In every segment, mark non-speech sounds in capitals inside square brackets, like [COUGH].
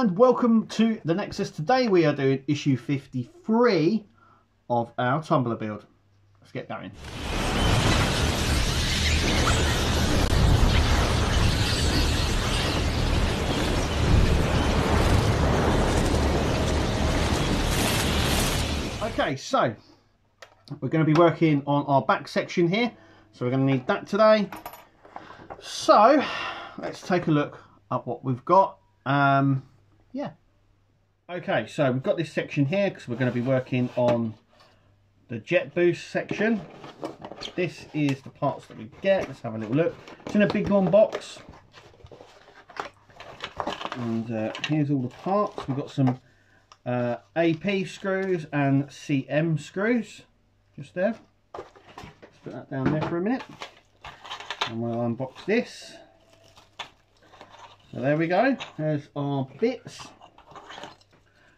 and welcome to the Nexus. Today we are doing issue 53 of our Tumbler build. Let's get going. Okay, so we're going to be working on our back section here. So we're going to need that today. So let's take a look at what we've got. Um, yeah. Okay, so we've got this section here because we're going to be working on the jet boost section. This is the parts that we get. Let's have a little look. It's in a big long box. And uh, here's all the parts. We've got some uh, AP screws and CM screws just there. Let's put that down there for a minute. And we'll unbox this. So there we go, there's our bits.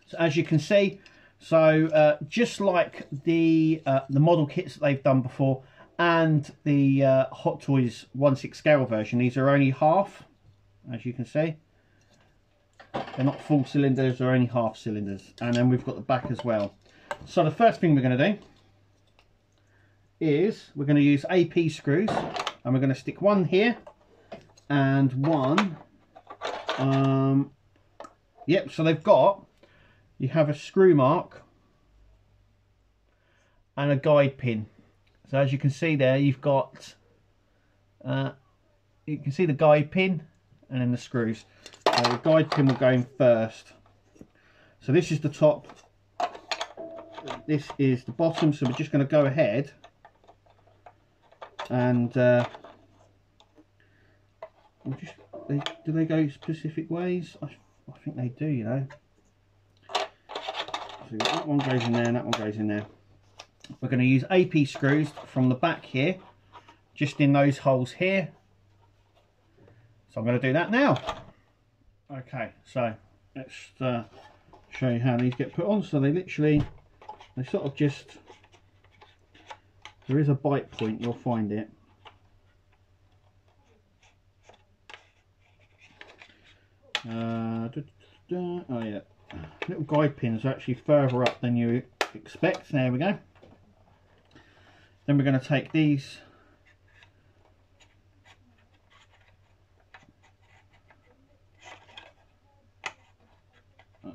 So as you can see, so uh, just like the uh, the model kits that they've done before and the uh, Hot Toys 1/6 scale version, these are only half, as you can see. They're not full cylinders, they're only half cylinders. And then we've got the back as well. So the first thing we're going to do is we're going to use AP screws and we're going to stick one here and one um, yep, so they've got, you have a screw mark and a guide pin. So as you can see there, you've got, uh, you can see the guide pin and then the screws. So the guide pin will go in first. So this is the top, this is the bottom, so we're just going to go ahead and uh, we'll just they, do they go specific ways? I, I think they do, you know. So that one goes in there and that one goes in there. We're going to use AP screws from the back here, just in those holes here. So I'm going to do that now. Okay, so let's uh, show you how these get put on. So they literally, they sort of just, there is a bite point, you'll find it. Uh, da, da, da, oh yeah, little guide pins are actually further up than you expect. There we go. Then we're going to take these uh,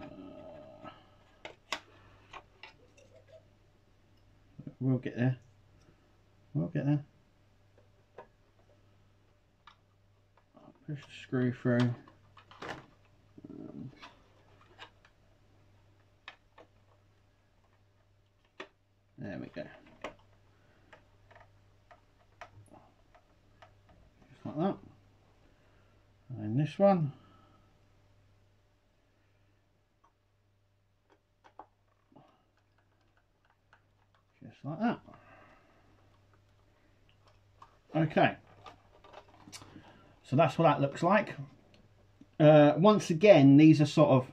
we'll get there. We'll get there. Push the screw through. There we go. Just like that. And this one. Just like that. Okay. So that's what that looks like. Uh, once again, these are sort of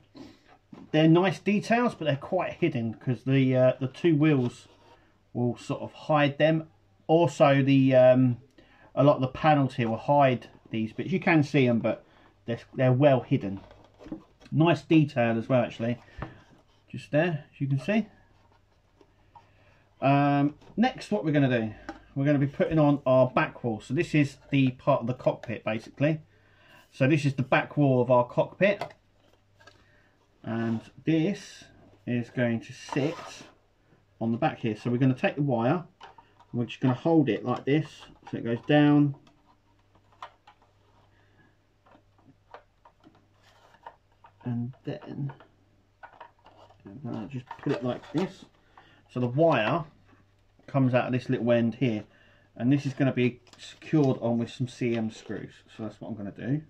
they're nice details, but they're quite hidden because the uh, the two wheels will sort of hide them. Also, the um, a lot of the panels here will hide these bits. You can see them, but they're, they're well hidden. Nice detail as well, actually. Just there, as you can see. Um, next, what we're going to do, we're going to be putting on our back wall. So this is the part of the cockpit, basically. So this is the back wall of our cockpit. And this is going to sit on the back here. So we're going to take the wire, we're just going to hold it like this, so it goes down. And then just put it like this. So the wire comes out of this little end here. And this is going to be secured on with some CM screws. So that's what I'm going to do.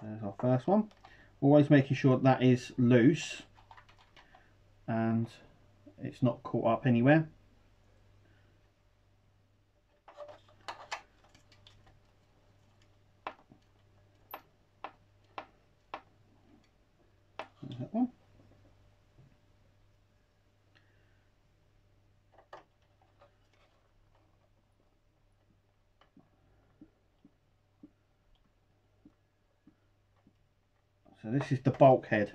There's our first one. Always making sure that is loose and it's not caught up anywhere. That one. So this is the bulkhead.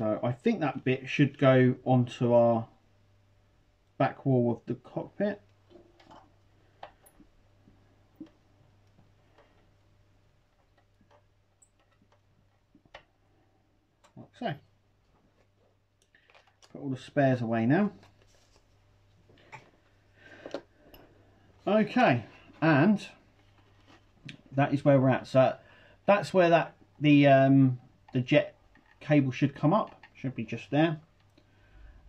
So I think that bit should go onto our back wall of the cockpit. Like so. Put all the spares away now. Okay, and that is where we're at. So that's where that the um, the jet cable should come up. Should be just there.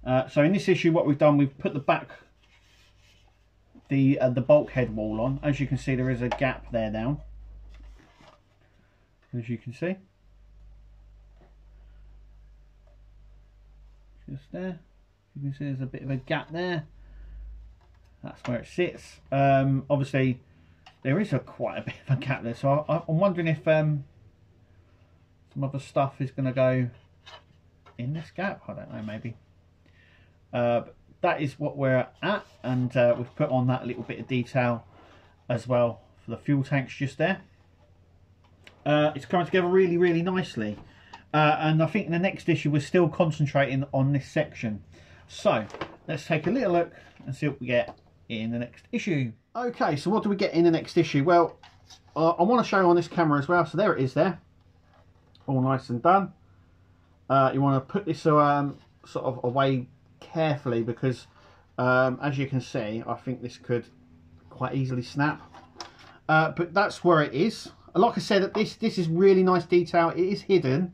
Uh, so in this issue, what we've done, we've put the back the uh, the bulkhead wall on. As you can see, there is a gap there now. As you can see. Just there. You can see there's a bit of a gap there. That's where it sits. Um, obviously, there is a quite a bit of a gap there. So I, am wondering if um, some other stuff is going to go in this gap. I don't know, maybe. Uh, that is what we're at. And uh, we've put on that little bit of detail as well for the fuel tanks just there. Uh, it's coming together really, really nicely. Uh, and I think in the next issue we're still concentrating on this section. So let's take a little look and see what we get in the next issue. Okay, so what do we get in the next issue? Well, uh, I want to show on this camera as well. So there it is there. All nice and done. Uh, you want to put this um, sort of away carefully because um, as you can see, I think this could quite easily snap. Uh, but that's where it is. Like I said, this this is really nice detail. It is hidden.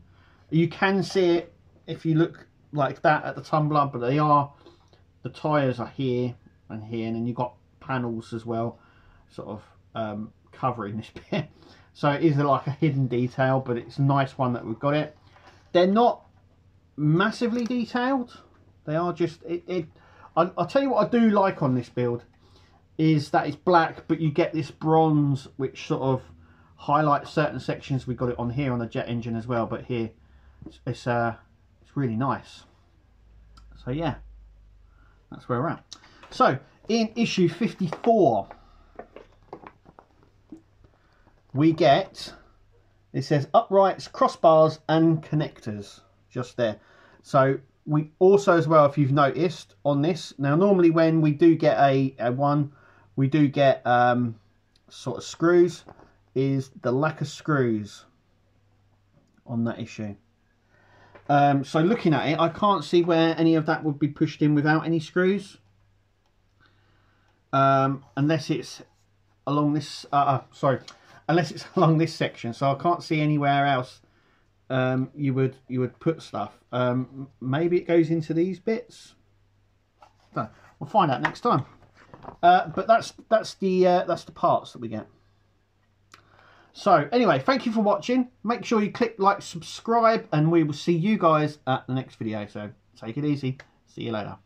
You can see it if you look like that at the tumbler, but they are the tyres are here and here, and then you've got panels as well, sort of um, covering this [LAUGHS] bit. So it is like a hidden detail, but it's a nice one that we've got it. They're not massively detailed. They are just it. it I, I'll tell you what I do like on this build is that it's black, but you get this bronze, which sort of highlights certain sections. We got it on here on the jet engine as well, but here it's it's, uh, it's really nice. So yeah, that's where we're at. So in issue 54 we get it says uprights crossbars and connectors just there. So we also as well if you've noticed on this now normally when we do get a, a one we do get um, sort of screws is the lack of screws on that issue. Um, so looking at it I can't see where any of that would be pushed in without any screws. Um, unless it's along this, uh, uh, sorry, unless it's [LAUGHS] along this section. So I can't see anywhere else um, you would you would put stuff. Um, maybe it goes into these bits. No, we'll find out next time. Uh, but that's that's the uh, that's the parts that we get. So anyway, thank you for watching. Make sure you click like, subscribe, and we will see you guys at the next video. So take it easy. See you later.